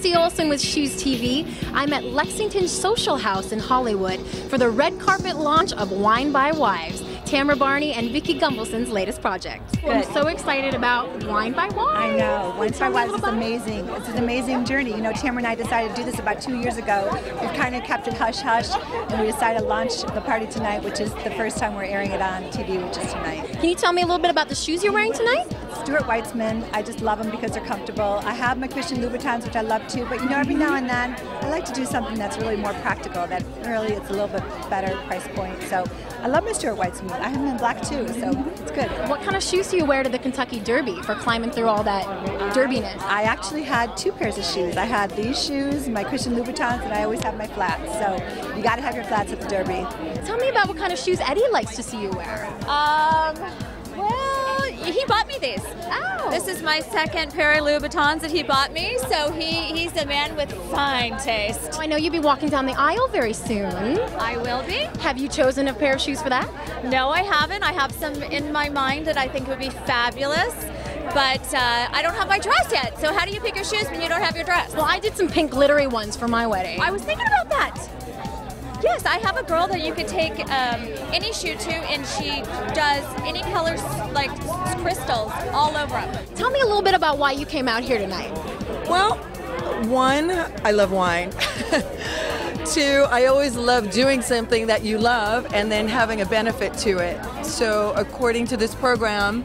Christy Olson with Shoes TV. I'm at Lexington Social House in Hollywood for the red carpet launch of Wine by Wives. Tamra Barney and Vicki Gunvalson's latest project. I'm so excited about Wine by Wine. I know. Wine by Wine is amazing. It's an amazing journey. You know, Tamara and I decided to do this about two years ago. We've kind of kept it hush hush, and we decided to launch the party tonight, which is the first time we're airing it on TV, which is tonight. Can you tell me a little bit about the shoes you're wearing tonight? Stuart Weitzman, I just love them because they're comfortable. I have my Christian Louboutins, which I love too, but you know, every now and then I like to do something that's really more practical, that really it's a little bit better price point. So I love my Stuart Weitzman. I have them in black too, so it's good. What kind of shoes do you wear to the Kentucky Derby for climbing through all that derbiness? I actually had two pairs of shoes. I had these shoes, my Christian Louboutins, and I always have my flats. So you got to have your flats at the Derby. Tell me about what kind of shoes Eddie likes to see you wear. Um, these. Oh. This is my second pair of Louboutins that he bought me, so he, he's a man with fine taste. I know you'll be walking down the aisle very soon. I will be. Have you chosen a pair of shoes for that? No, I haven't. I have some in my mind that I think would be fabulous, but uh, I don't have my dress yet. So how do you pick your shoes when you don't have your dress? Well, I did some pink glittery ones for my wedding. I was thinking about that. Yes, I have a girl that you could take um, any shoe to, and she does any colors like crystals all over them. Tell me a little bit about why you came out here tonight. Well, one, I love wine. Two, I always love doing something that you love and then having a benefit to it. So, according to this program,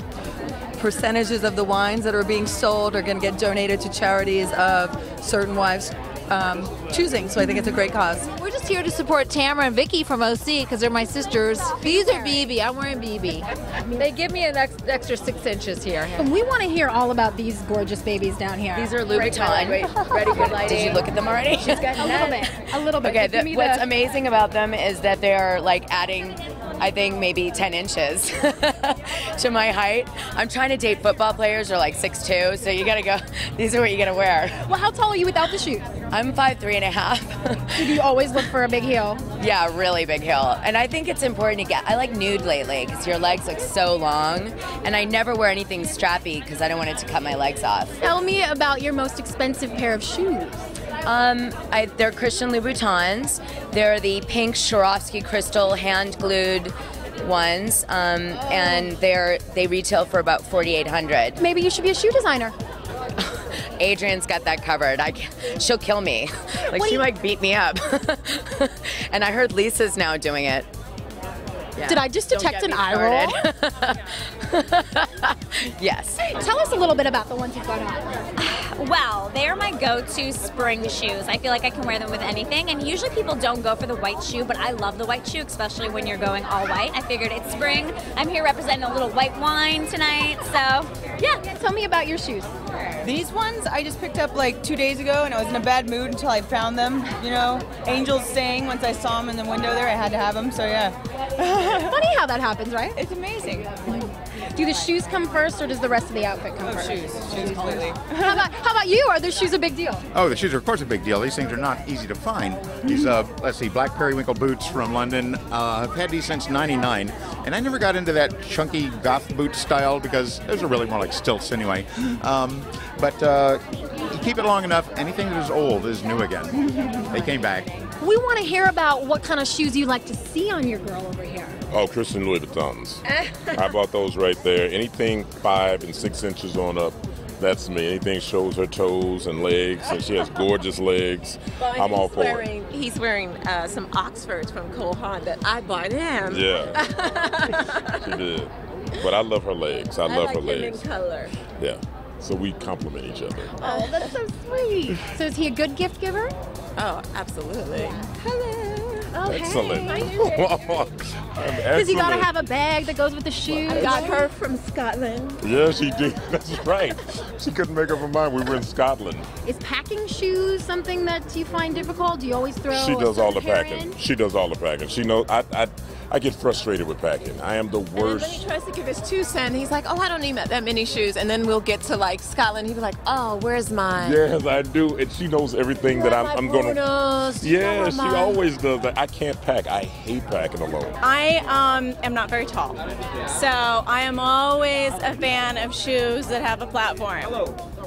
percentages of the wines that are being sold are going to get donated to charities of certain wives' um, choosing. So, I think it's a great cause. We're just here to support Tamra and Vicki from OC because they're my sisters. These are BB. I'm wearing BB. They give me an ex- extra six inches here. And we want to hear all about these gorgeous babies down here. These are Louboutin. Ready for lighting. Did you look at them already? a little bit. A little bit. Okay, Give the, what's the- amazing about them is that they're like adding, I think maybe 10 inches to my height. I'm trying to date football players who are like 6'2", so you gotta go, these are what you gotta wear. Well, how tall are you without the shoes? I'm 5'3 and a. Do you always look for a big heel? yeah, really big heel. And I think it's important to get, I like nude lately because your legs look so long. And I never wear anything strappy because I don't want it to cut my legs off. Tell me about your most expensive pair of shoes. Um, I, they're Christian Louboutins. They're the pink Swarovski crystal hand glued ones, um, and they're they retail for about forty eight hundred. Maybe you should be a shoe designer. Adrienne's got that covered. I can't- she'll kill me. Like What she might beat me up. and I heard Lisa's now doing it. Yeah. Did I just detect an me eye roll? yes. Tell us a little bit about the ones you've got on. Well, they are my go-to spring shoes. I feel like I can wear them with anything, and usually people don't go for the white shoe, but I love the white shoe, especially when you're going all white. I figured it's spring. I'm here representing a little white wine tonight, so Yeah, tell me about your shoes. These ones I just picked up like two days ago, and I was in a bad mood until I found them. You know, angels sang once I saw them in the window there. I had to have them, so yeah. Funny how that happens, right? It's amazing. Do the shoes come first, or does the rest of the outfit come Oh, first? shoes, shoes completely. How about, how about you? Are the shoes a big deal? Oh, the shoes are of course a big deal. These things are not easy to find. These, uh, let's see, black periwinkle boots from London. Uh, I've had these since '99, and I never got into that chunky goth boot style because those are really more like stilts anyway. Um, but uh, you keep it long enough, anything that is old is new again. They came back. We want to hear about what kind of shoes you like to see on your girl over here. Oh, Christian Louboutins. I bought those right there. Anything five and six inches on up, that's me. Anything shows her toes and legs, and she has gorgeous legs. I'm all for it. He's wearing uh, some Oxfords from Cole Haan that I bought him. Yeah, she did. But I love her legs. I I love like her him legs. in color. Yeah. So we complement each other. Oh, that's so sweet. So is he a good gift giver? Oh, absolutely. Oh, Excellent. Because you gotta have a bag that goes with the shoes. I got her from Scotland. Yeah, she did. That's right. She couldn't make up her mind. We were in Scotland. Is packing shoes something that you find difficult? Do you always throw? She a does all the packing. in? She does all the packing. She knows. I, I, I get frustrated with packing. I am the And then worst. he tries to give his two cents. He's like, "Oh, I don't need that many shoes." And then we'll get to like Scotland. He'll be like, "Oh, where's mine?" Yes, I do, and she knows everything that I'm, I'm going to. Yeah, she always does that. I can't pack. I hate packing alone. I um, am not very tall, so I am always a fan of shoes that have a platform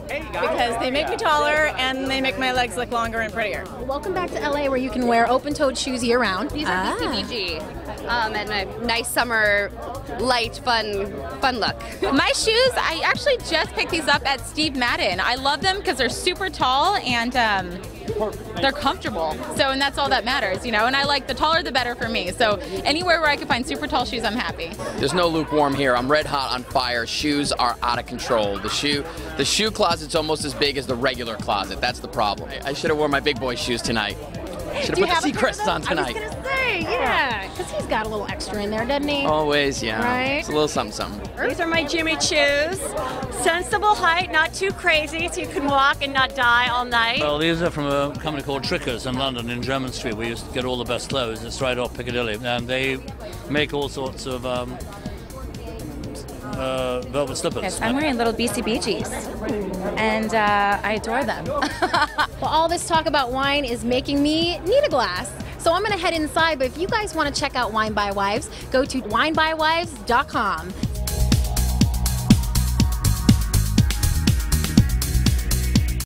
because they make me taller and they make my legs look longer and prettier. Welcome back to LA, where you can wear open-toed shoes year-round. These are BCBG, um, and a nice summer, light, fun, fun look. My shoes, I actually just picked these up at Steve Madden. I love them because they're super tall and um, they're comfortable. So, and that's all that matters, you know. And I like the taller the better for me. So, anywhere where I can find super tall shoes, I'm happy. There's no lukewarm here. I'm red hot on fire. Shoes are out of control. The shoe, the shoe closet's almost as big as the regular closet. That's the problem. I should have worn my big boy shoes tonight. Should have put the a pair of Seacrests on tonight. I was gonna say, yeah, because he's got a little extra in there, doesn't he? Always, yeah. Right? It's a little something, something. These are my Jimmy Choos. Sensible height, not too crazy, so you can walk and not die all night. Well, these are from a company called Tricker's in London, in Jermyn Street. We used to get all the best clothes. It's right off Piccadilly, and they make all sorts of um, uh, velvet slippers. Yes, I'm wearing little BCBGs, and uh, I adore them. Well, all this talk about wine is making me need a glass. So I'm going to head inside, but if you guys want to check out Wine by Wives, go to winebywives.com.